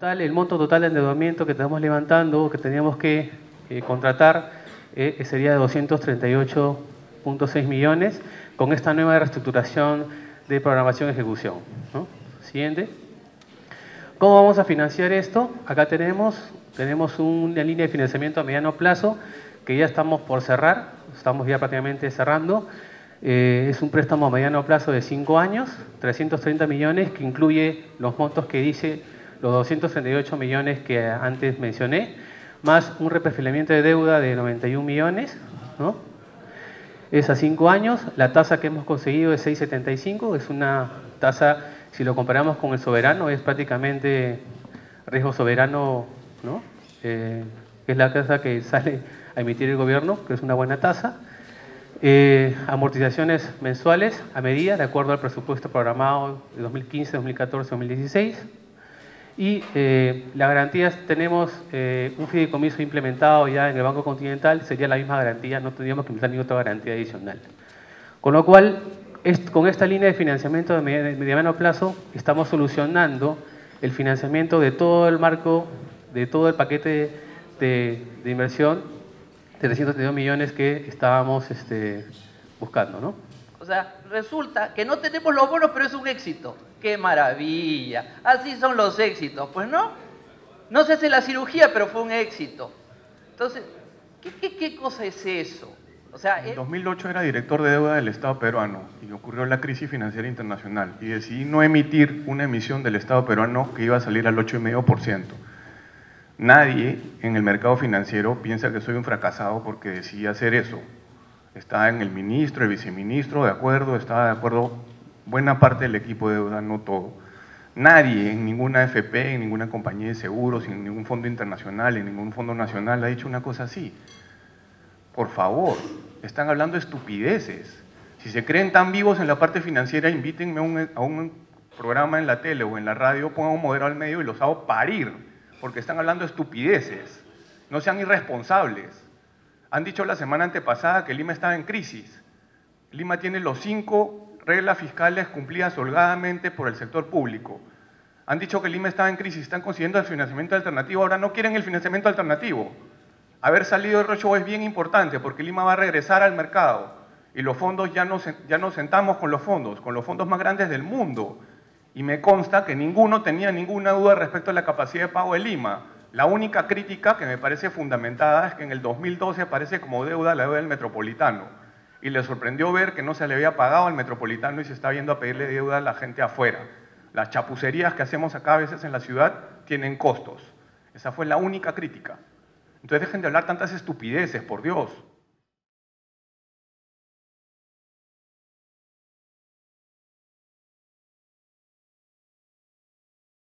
El monto total de endeudamiento que estamos levantando, que teníamos que eh, contratar, eh, sería de 238.6 millones con esta nueva reestructuración de programación y ejecución. Siguiente. ¿Cómo vamos a financiar esto? Acá tenemos, tenemos una línea de financiamiento a mediano plazo que ya estamos por cerrar, estamos ya prácticamente cerrando. Eh, es un préstamo a mediano plazo de 5 años, 330 millones, que incluye los montos que dice los 238 millones que antes mencioné, más un reperfilamiento de deuda de 91 millones, ¿no? Es a 5 años, la tasa que hemos conseguido es 6,75, es una tasa, si lo comparamos con el soberano, es prácticamente riesgo soberano, ¿no? Eh, es la tasa que sale a emitir el gobierno, que es una buena tasa. Eh, amortizaciones mensuales a medida, de acuerdo al presupuesto programado de 2015, 2014, 2016. Y eh, las garantías, tenemos eh, un fideicomiso implementado ya en el Banco Continental, sería la misma garantía, no tendríamos que implementar ninguna otra garantía adicional. Con lo cual, con esta línea de financiamiento de mediano plazo, estamos solucionando el financiamiento de todo el marco, de todo el paquete de, inversión de 332 millones que estábamos este, buscando, ¿no? O sea, resulta que no tenemos los bonos, pero es un éxito. ¡Qué maravilla! Así son los éxitos. Pues no, no se hace la cirugía, pero fue un éxito. Entonces, ¿qué, cosa es eso? O sea, en 2008 era director de deuda del Estado peruano y ocurrió la crisis financiera internacional y decidí no emitir una emisión del Estado peruano que iba a salir al 8,5%. Nadie en el mercado financiero piensa que soy un fracasado porque decidí hacer eso. Está en el ministro, el viceministro de acuerdo, está de acuerdo buena parte del equipo de deuda, no todo. Nadie en ninguna FP, en ninguna compañía de seguros, en ningún fondo internacional, en ningún fondo nacional ha dicho una cosa así. Por favor, están hablando de estupideces. Si se creen tan vivos en la parte financiera, invítenme a un, a un programa en la tele o en la radio, pongan un modelo al medio y los hago parir, porque están hablando de estupideces. No sean irresponsables. Han dicho la semana antepasada que Lima estaba en crisis. Lima tiene los cinco reglas fiscales cumplidas holgadamente por el sector público. Han dicho que Lima estaba en crisis, están consiguiendo el financiamiento alternativo, ahora no quieren el financiamiento alternativo. Haber salido de Rocho es bien importante porque Lima va a regresar al mercado y los fondos ya nos, ya nos sentamos con los fondos, con los fondos más grandes del mundo. Y me consta que ninguno tenía ninguna duda respecto a la capacidad de pago de Lima. La única crítica que me parece fundamentada es que en el 2012 aparece como deuda la deuda del metropolitano. Y le sorprendió ver que no se le había pagado al metropolitano y se está viendo a pedirle deuda a la gente afuera. Las chapucerías que hacemos acá a veces en la ciudad tienen costos. Esa fue la única crítica. Entonces dejen de hablar tantas estupideces, por Dios.